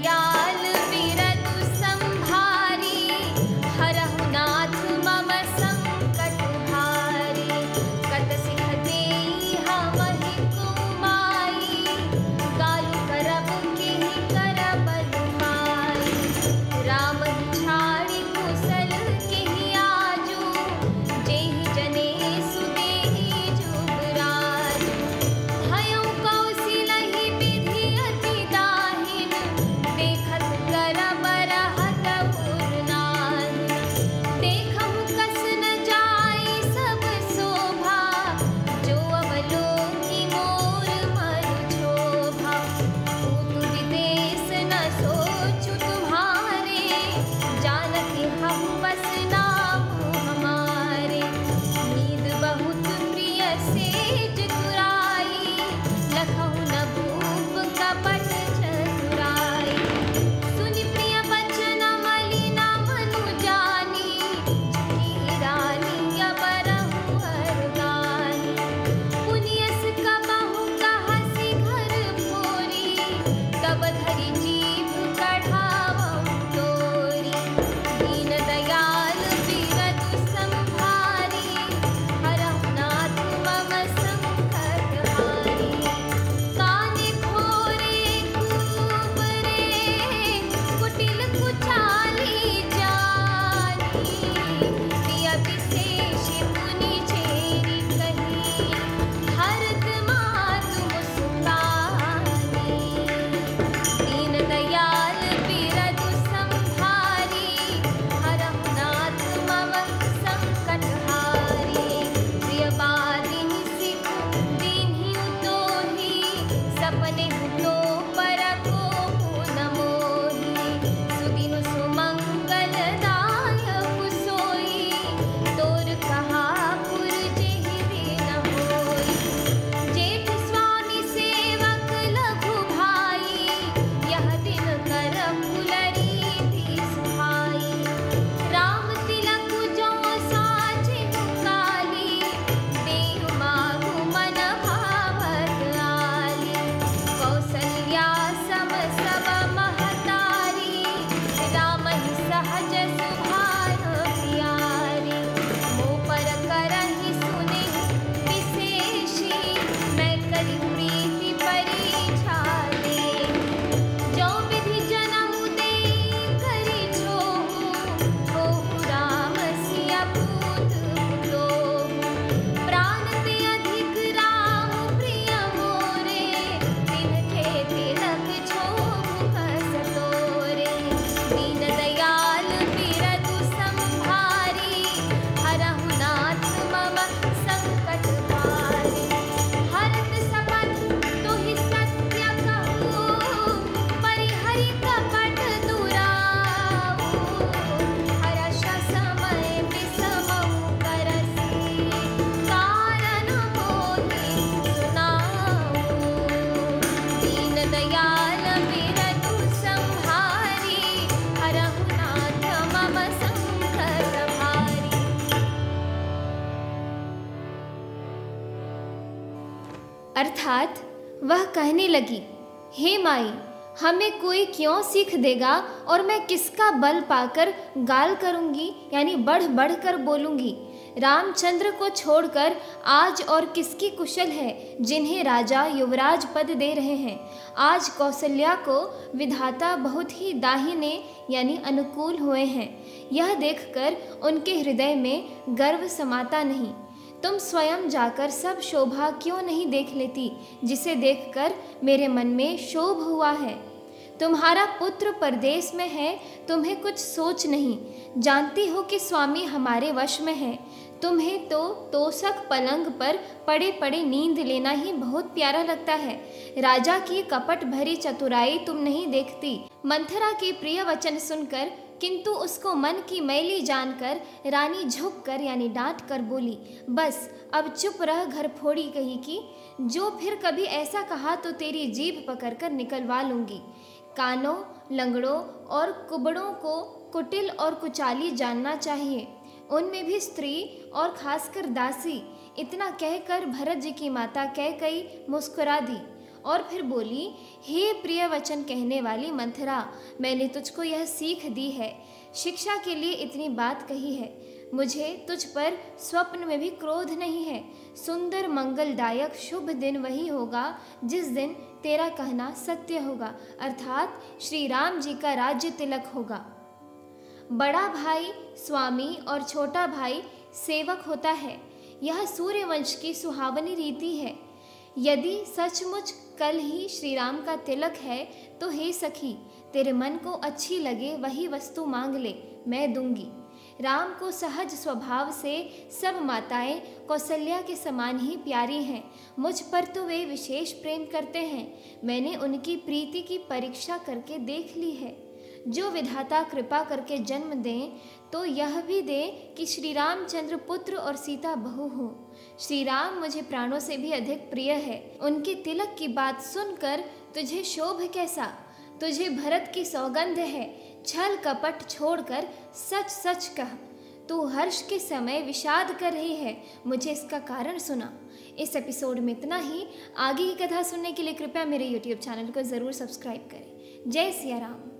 या अर्थात वह कहने लगी, हे माई, हमें कोई क्यों सीख देगा और मैं किसका बल पाकर गाल करूँगी, यानी बढ़ बढ़ कर बोलूँगी? रामचंद्र को छोड़कर आज और किसकी कुशल है जिन्हें राजा युवराज पद दे रहे हैं? आज कौशल्या को विधाता बहुत ही दाहिने, यानी अनुकूल हुए हैं। यह देखकर उनके हृदय में गर्व समाता नहीं तुम स्वयं जाकर सब शोभा क्यों नहीं देख लेती, जिसे देखकर मेरे मन में शोभ हुआ है? तुम्हारा पुत्र परदेश में है, तुम्हें कुछ सोच नहीं। जानती हो कि स्वामी हमारे वश में है। तुम्हें तो तोसक पलंग पर पड़े पड़े नींद लेना ही बहुत प्यारा लगता है। राजा की कपट भरी चतुराई तुम नहीं देखती। मंथरा के प्रिय वचन सुनकर किंतु उसको मन की मैली जानकर, रानी झुक कर यानी डांट कर बोली, बस, अब चुप रह घर फोड़ी कही कि। जो फिर कभी ऐसा कहा तो तेरी जीभ पकड़कर निकलवा लूँगी। कानों, लंगड़ों और कुबड़ों को कुटिल और कुचाली जानना चाहिए। उनमें भी स्त्री और खासकर दासी, इतना कहकर भरत जी की माता कह कई मुस्कुरा दी। और फिर बोली, हे प्रिय वचन कहने वाली मंथरा, मैंने तुझको यह सीख दी है। शिक्षा के लिए इतनी बात कही है। मुझे तुझ पर स्वप्न में भी क्रोध नहीं है। सुंदर, मंगलदायक, शुभ दिन वही होगा, जिस दिन तेरा कहना सत्य होगा। अर्थात श्री राम जी का राज्य तिलक होगा। बड़ा भाई, स्वामी और छोटा भाई सेवक होता है। यह सूर्यवंश की सुहावनी रीति है। यदि सचमुच कल ही श्री राम का तिलक है तो हे सखी, तेरे मन को अच्छी लगे, वही वस्तु मांग ले, मैं दूँगी। राम को सहज स्वभाव से सब माताएँ कौशल्या के समान ही प्यारी हैं। मुझ पर तो वे विशेष प्रेम करते हैं। मैंने उनकी प्रीति की परीक्षा करके देख ली है। जो विधाता कृपा करके जन्म दें तो यह भी दे कि श्री रामचंद्र पुत्र और सीता बहु हो। श्री राम मुझे प्राणों से भी अधिक प्रिय है। उनके तिलक की बात सुनकर तुझे शोभ कैसा? तुझे भरत की सौगंध है। छल कपट छोड़कर सच सच कह। तू हर्ष के समय विषाद कर रही है। मुझे इसका कारण सुना। इस एपिसोड में इतना ही। आगे की कथा सुनने के लिए कृपया मेरे यूट्यूब चैनल को ज़रूर सब्सक्राइब करें। जय सिया राम।